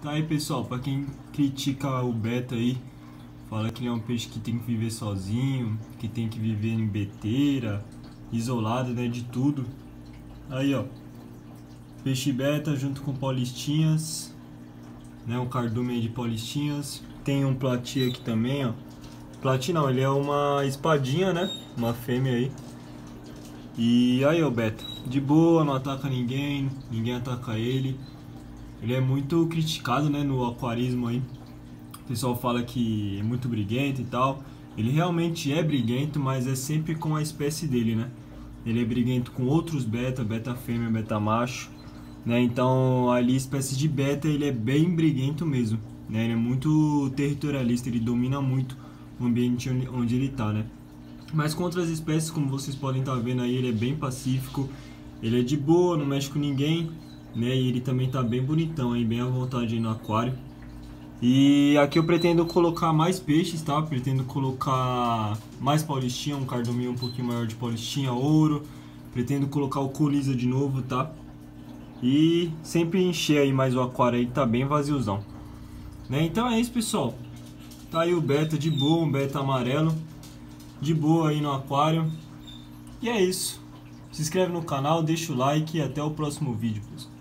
Tá aí pessoal, pra quem critica o beta aí, fala que ele é um peixe que tem que viver sozinho, que tem que viver em beteira, isolado né, de tudo. Aí ó, peixe beta junto com paulistinhas, né, um cardume de paulistinhas. Tem um plati aqui também ó, plati não, ele é uma espadinha né, uma fêmea aí. E aí ó beta, de boa, não ataca ninguém, ninguém ataca ele. Ele é muito criticado, né, no aquarismo aí. O pessoal fala que é muito briguento e tal. Ele realmente é briguento, mas é sempre com a espécie dele, né? Ele é briguento com outros beta, beta fêmea, beta macho, né? Então, ali espécie de beta, ele é bem briguento mesmo, né? Ele é muito territorialista, ele domina muito o ambiente onde ele tá, né? Mas com outras espécies, como vocês podem estar tá vendo aí, ele é bem pacífico, ele é de boa, não mexe com ninguém, né? E ele também tá bem bonitão aí, bem à vontade no aquário. E aqui eu pretendo colocar mais peixes, tá? Pretendo colocar mais paulistinha, um cardominho um pouquinho maior de paulistinha, ouro. Pretendo colocar o colisa de novo, tá? E sempre encher aí mais o aquário aí, tá bem vaziozão. Né? Então é isso, pessoal. Tá aí o beta de boa, um beta amarelo. De boa aí no aquário. E é isso. Se inscreve no canal, deixa o like e até o próximo vídeo, pessoal.